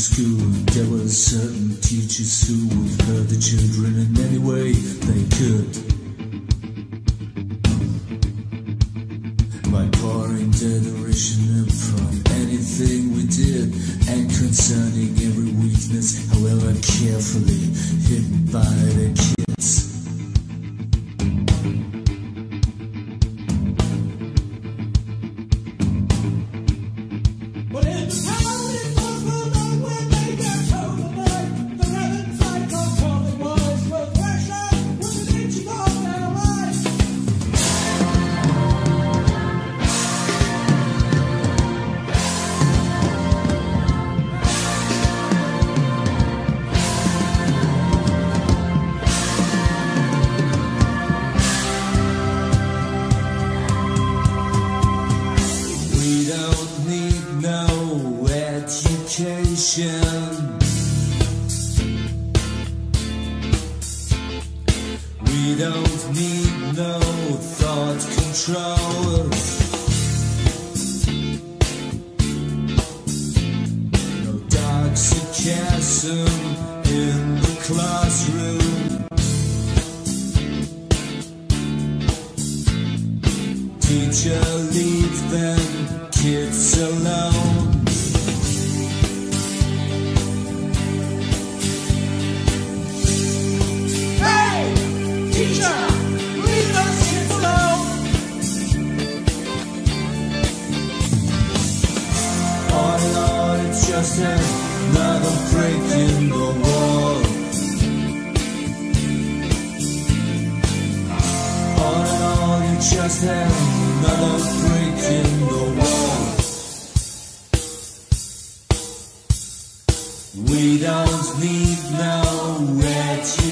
school, there were certain teachers who need no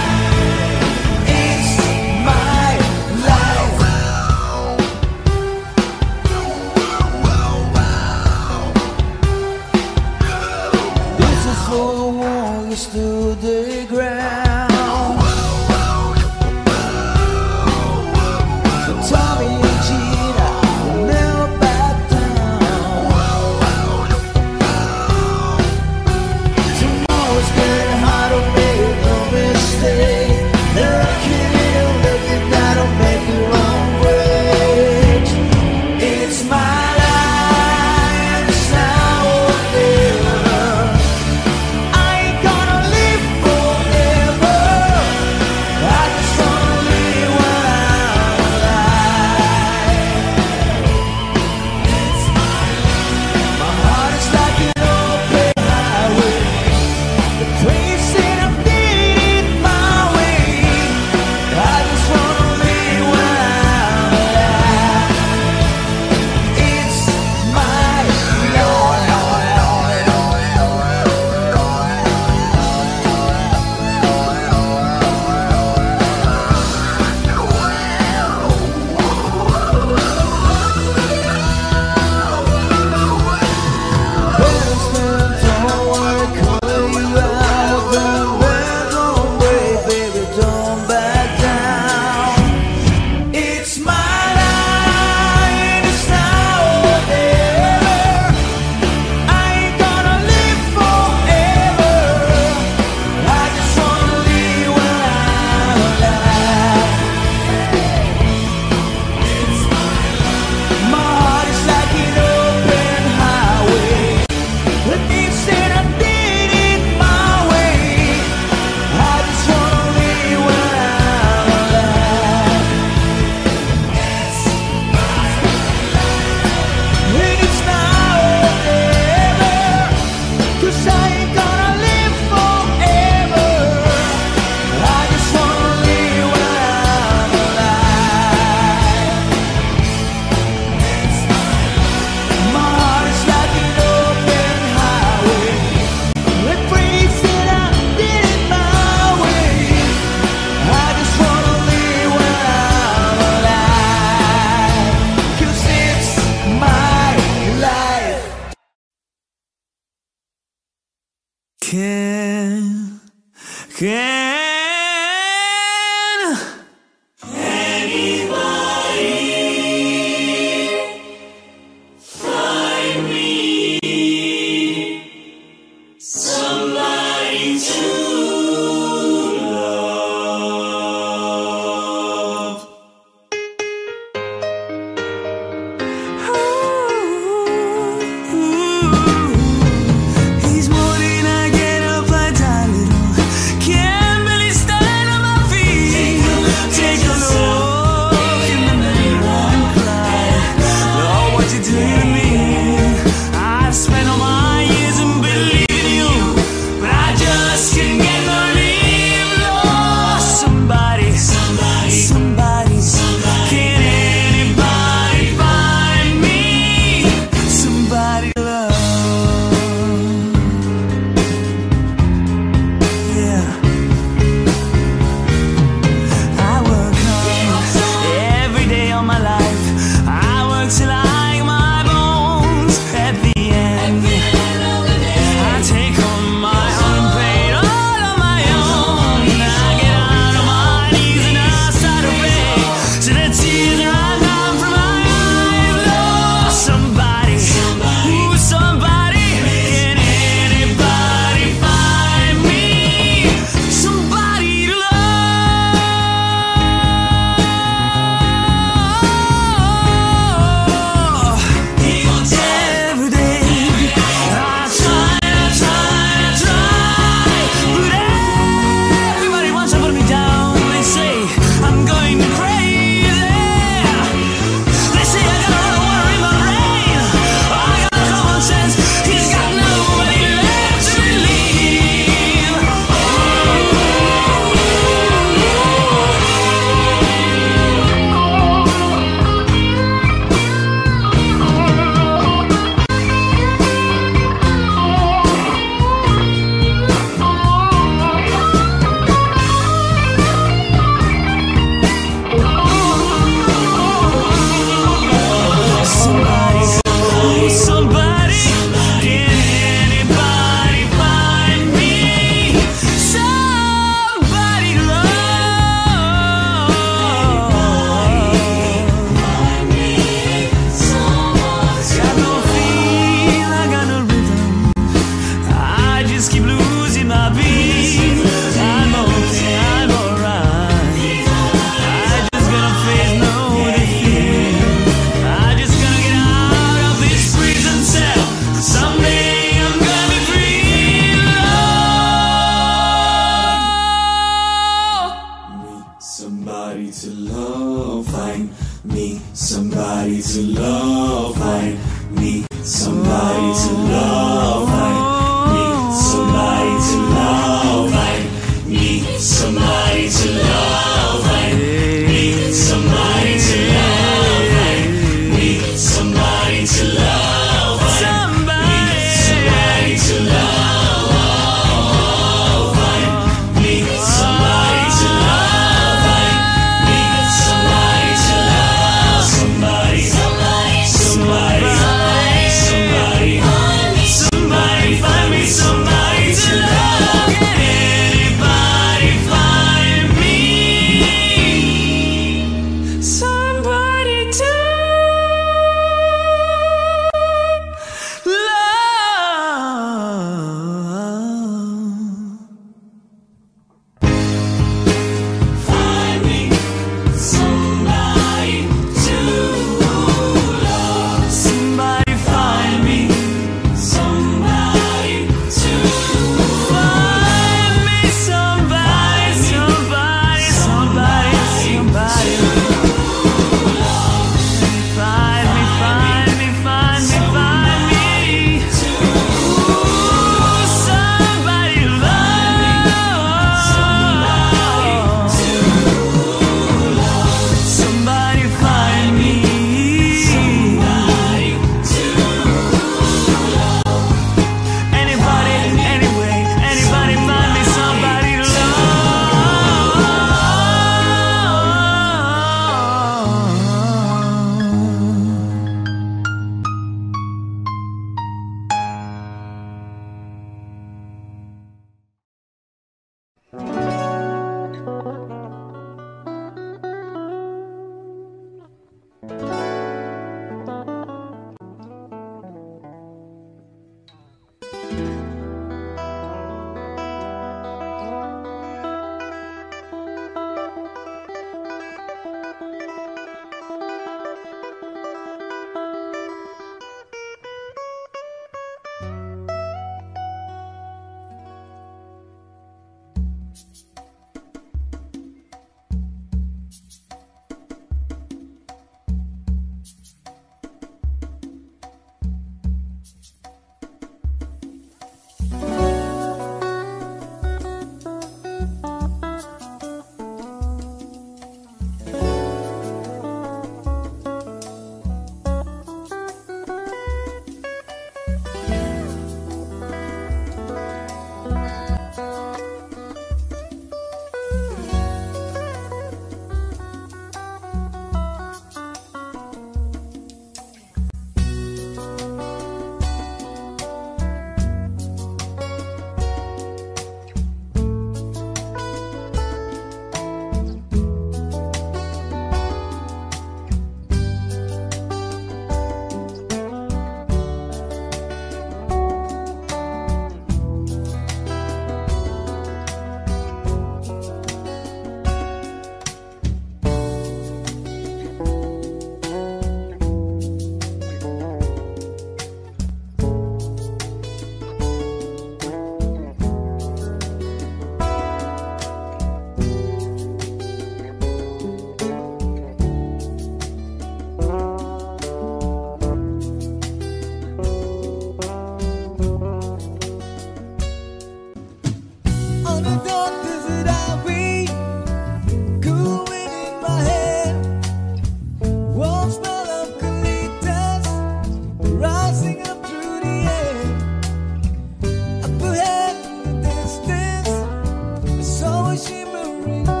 shimmering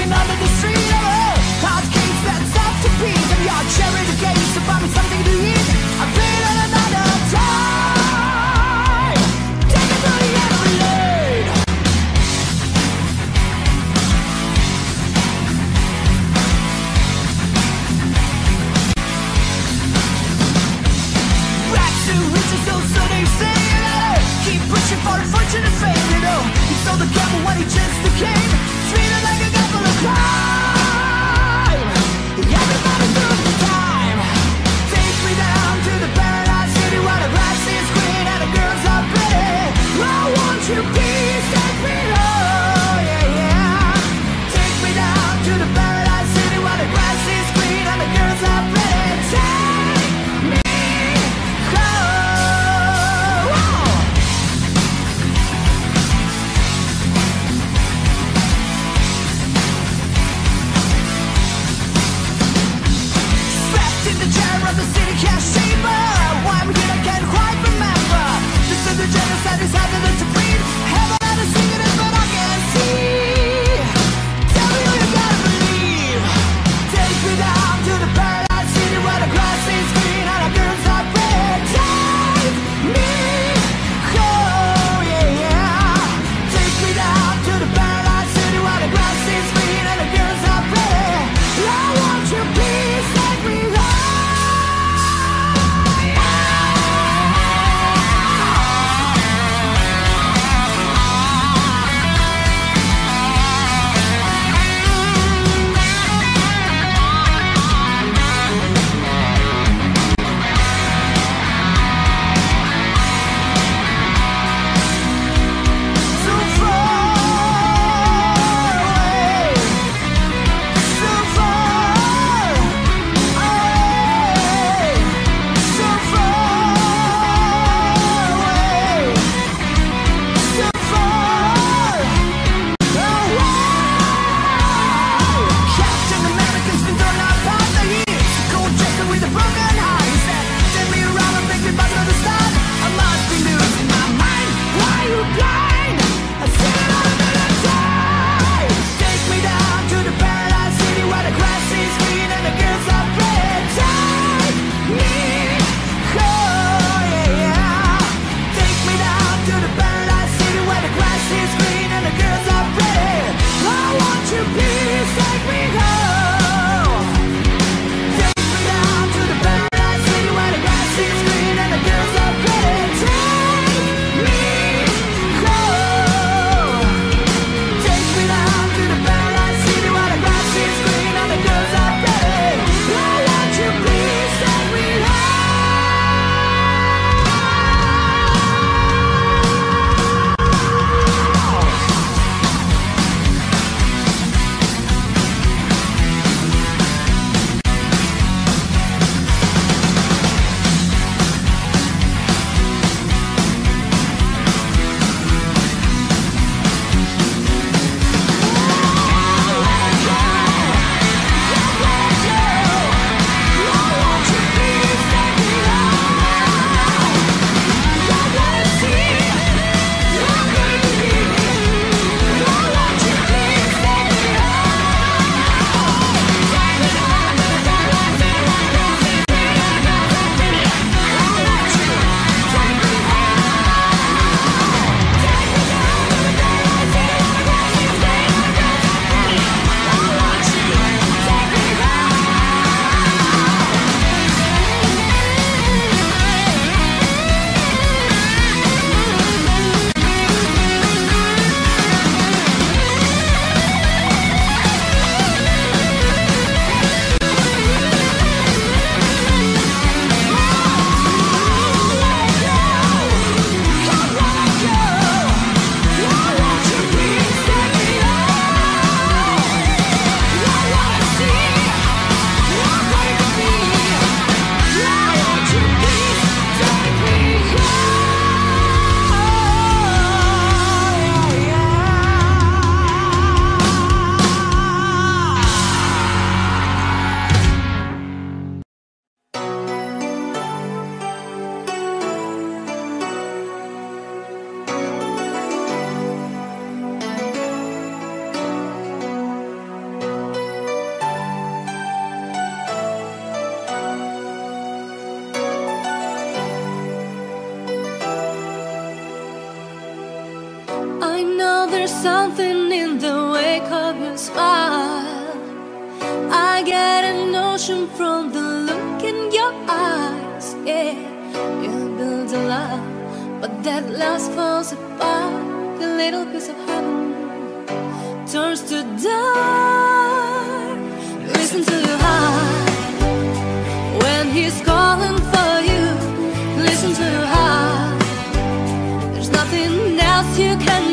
been under the street Listen to your heart. There's nothing else you can